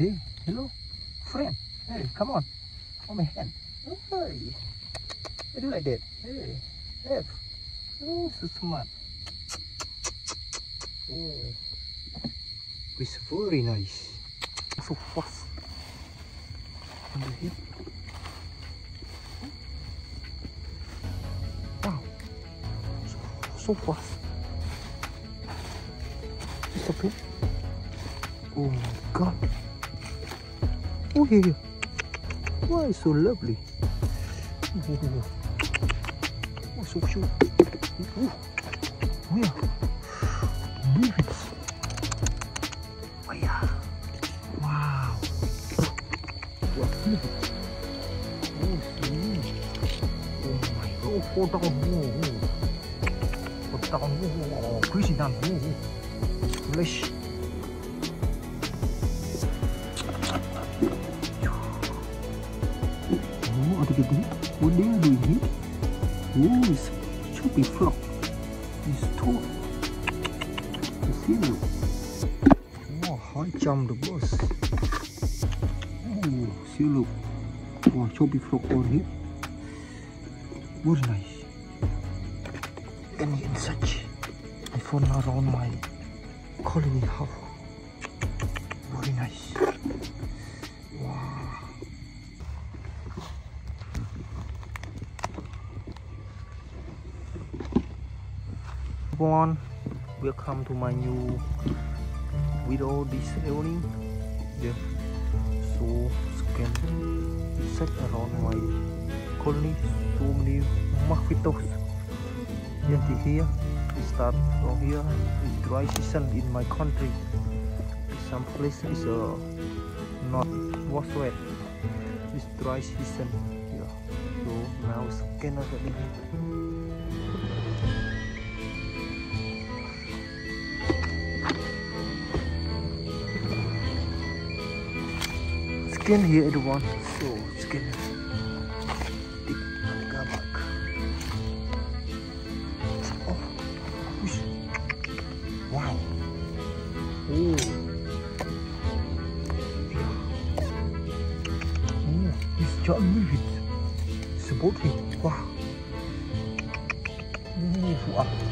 Hey, hello, friend. Hey, come on. Hold my hand. Hey. I do like that. Hey, F. Oh, so smart. Oh. It's very nice. So fast. Under here. Wow. So, so fast. Here. Oh my god. Oh yeah. Why it's so lovely. Oh, oh so cute. Oh, oh yeah. Move it. Oh yeah. Wow. What it? Oh, see. Oh my god. Oh, fall down. Oh, oh. Fall down. Oh, oh, oh. crazy down. Oh, oh. Splash. Gede. What they are doing here? Oh, it's choppy frog. It's. You see it? Oh, high jump the bus. Oh, see look. Wow, choppy frog on here. Very nice. And inside, I found around my colony house. Everyone. Welcome to my new video this evening yeah. So can search around my colony so many mosquitoes yeah here. We start from here. It's dry season in my country. Some places uh, not was wet. It's dry season. Yeah. So now it's Canada skin here everyone so gabak oh whoosh. wow. Oh. Oh it's just move it support it wow. Oh wow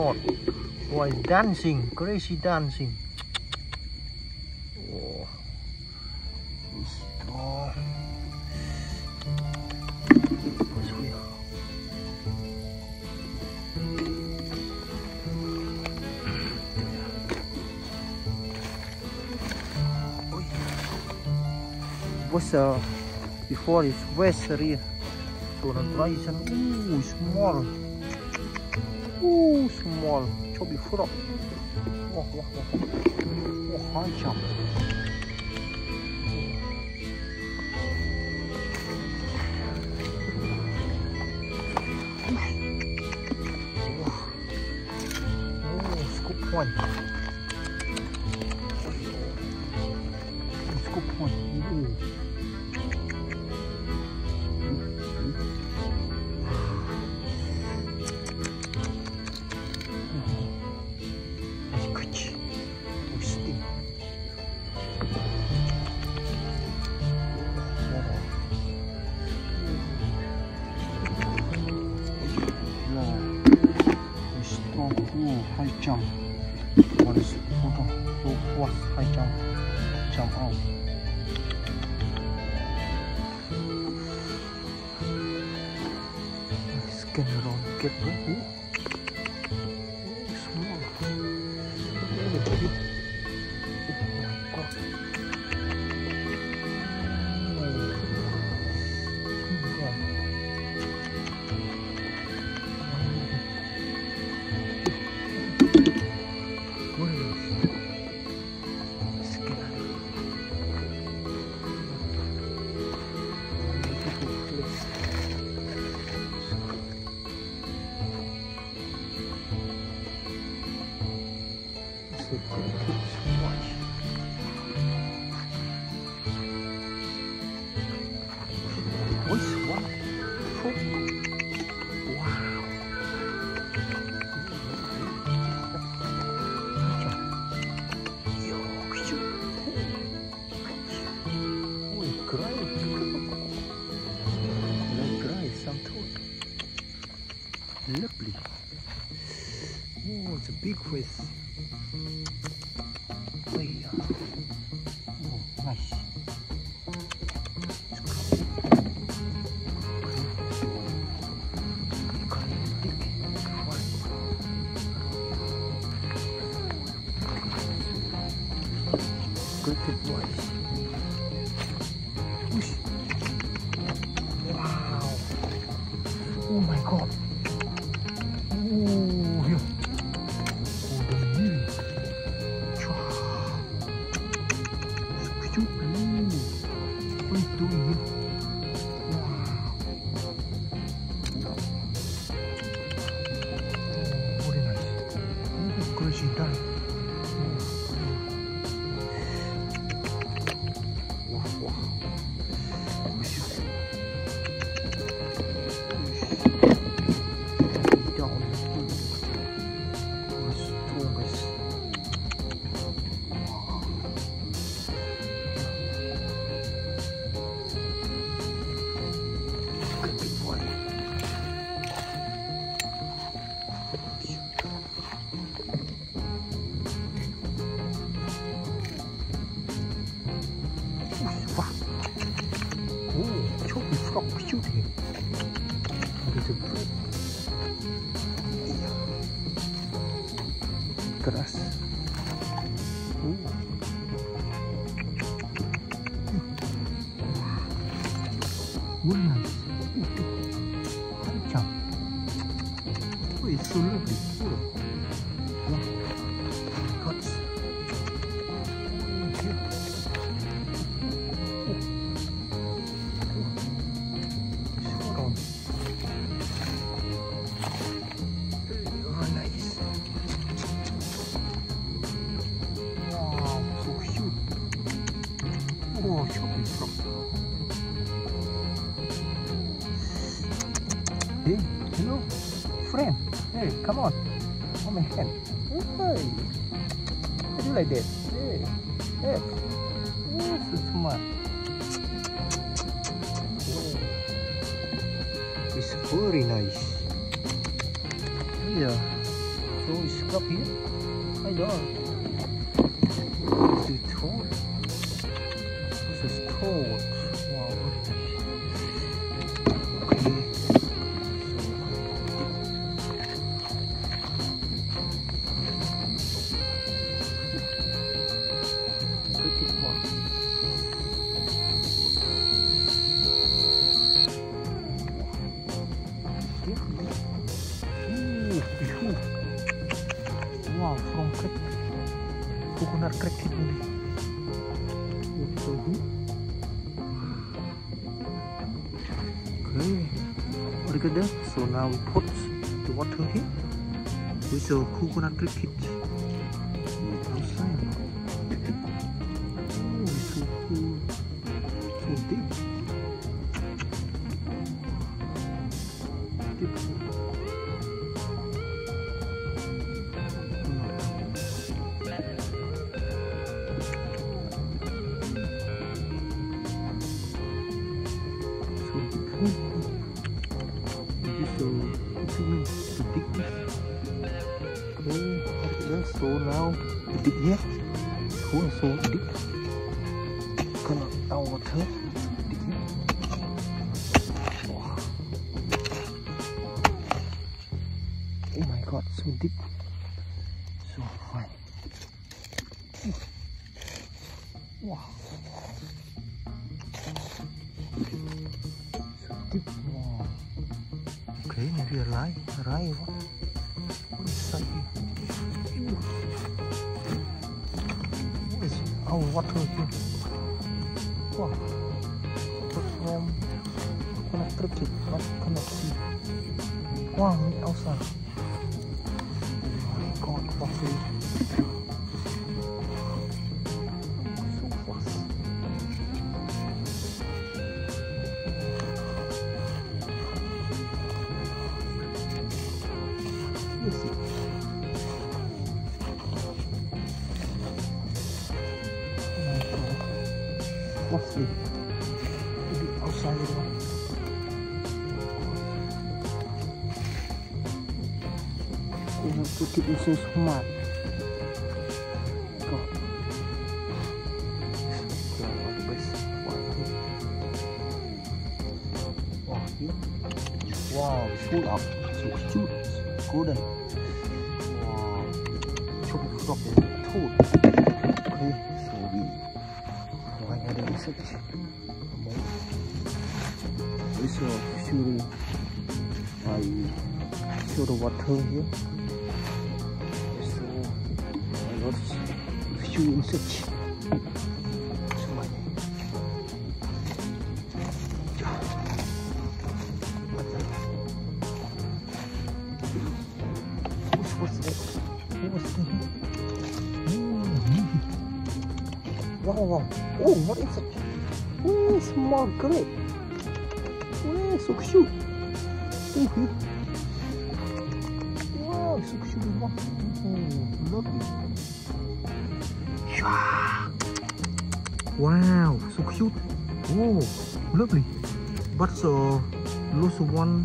god. Is dancing? Crazy dancing. Oh. Here? was uh, before it's west area. So the price ooh small. Ooh small. Chubby frog. Wow, wow. Oh, high jump. Oh, scoop one. What is it Hold on. what I jump jump out scan around get ready lovely. Oh it's a big fish uh, oh Oh, Do like that. Hey, hey. Oh, so smart. Oh. It's very nice. Yeah. So it's up here. I don't. It's tall. Cricket movie. So. Okay, look at that. So now we put the water here with the coconut cricket. Now deep here. Oh, so deep. Gonna our water. Deep here. Wow. Oh my god, so deep. So fine. Wow. So deep. Wow. Okay, maybe a lie. A lie. What? What What is our water here? Wow. From cannot trick not see. Wow, Elsa. Oh my god, lovely. So Outside keep it smart. The. Wow, full up. So cute. Golden. Wow. Chop it up the toad. Okay, so we why are they such this is shooting I show the water here so I got few insects so wow. Wow oh what is it? Oh small grape oh so cute wow so cute wow oh lovely Shwa. wow so cute oh lovely. But uh lost one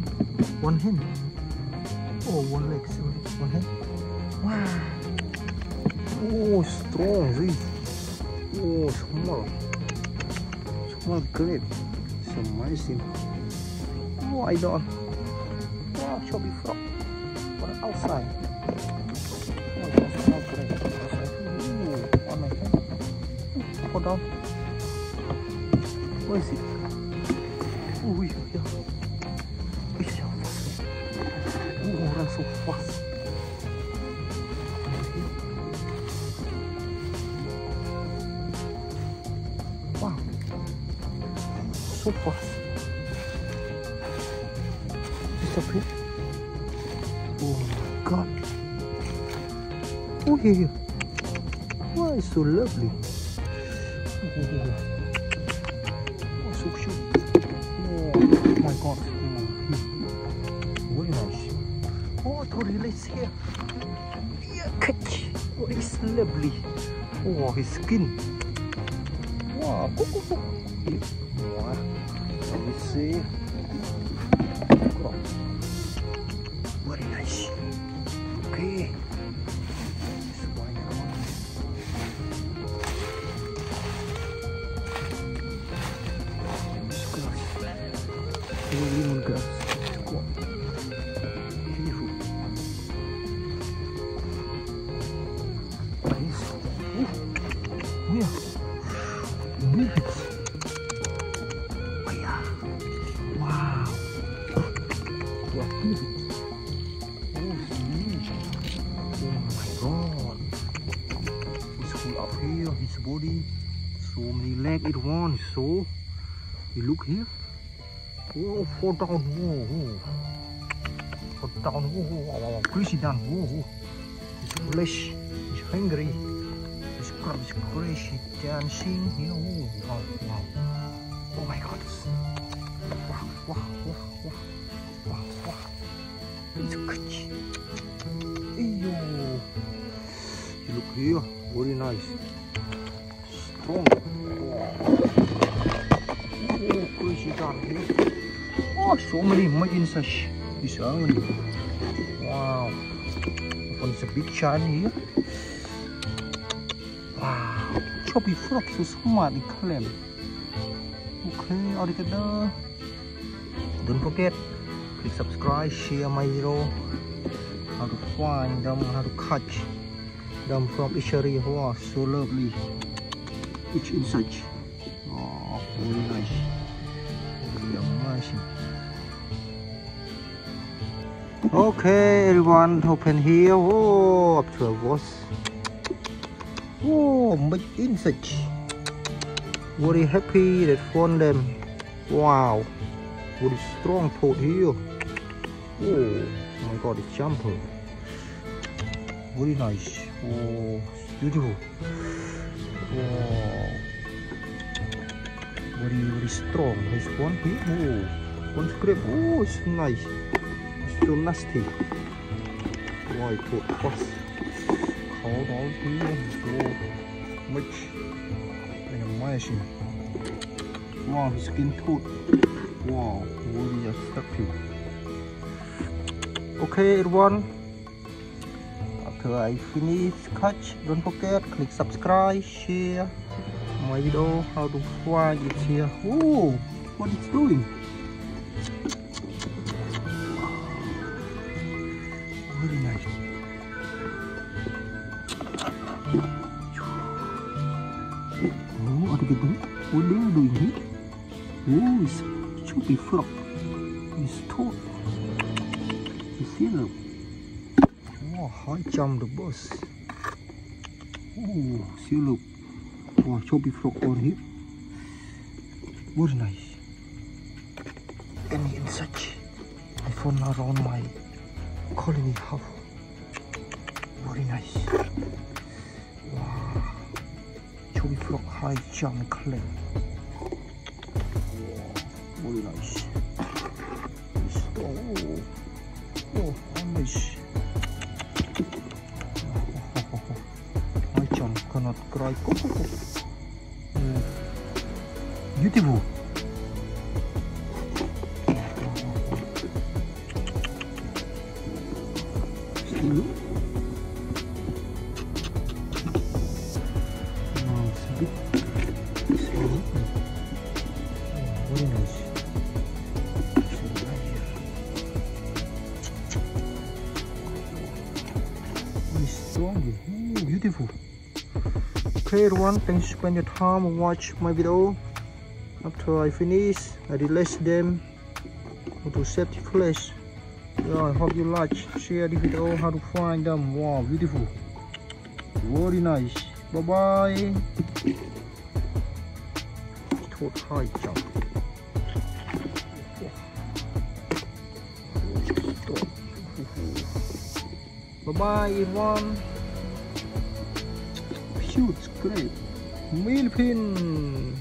one hand. Oh one leg sorry one hand. Wow. Oh strong see oh small small grape it's amazing oh I don't wow chubby frog but outside oh small grape outside Ooh, on my hand hold down where is it oh yeah yeah oh run so fast So fast. Disappear. Oh my god. Oh yeah. Wow, it's so lovely. Oh, oh so cute. Oh my god. Oh, very nice. Oh, let's here. Yeah. Oh, it's lovely. Oh, his skin. Wow, see. Cool. Very nice. Okay. This one, come on. This grass. Whoa, down. Whoa. Fall down. Wow, wow. Crazy down. Whoa, whoa. His flesh is hungry. Crab is crazy dancing. You wow, wow. Oh my god. Wow, wow, wow, wow. Wow, wow. It's. Eyo. You look here. Very nice. So mud inside. This only. Wow. is a big giant here wow. Choppy frog so smart in clam okay altogether don't forget click subscribe share my video. How to find them how to catch them from area wow so lovely. Each insect oh very nice okay everyone open here. Oh up to a was oh big insect very happy that found them. Wow. Very strong toad here. Oh my god it's jumper very nice. Oh beautiful. Wow very very strong. This one here. Oh one scrape. Oh it's nice so nasty. Why toad was cold all here so much. And amazing wow skin toad wow very attractive okay everyone. After I finish catch don't forget click subscribe share my video. How to find it here. Oh what it's doing very nice. Oh ada what they are doing here oh it's chubby frog it's tall. you see them oh high jump the bus oh see look. Wow chubby frog on here. Very nice. Any insect I found around my これにハブ無理ないしわあチョビフロハイジャンカレー無理ないしミストおおあんまいしハイジャンかなくらいビューティフル everyone, thanks for spending your time and watch my video. After I finish, I release them to safety place. Yeah, I hope you like, share the video how to find them. Wow, beautiful. Very nice. Bye bye. Toad high jump. Bye bye everyone. Huge great. Millpin.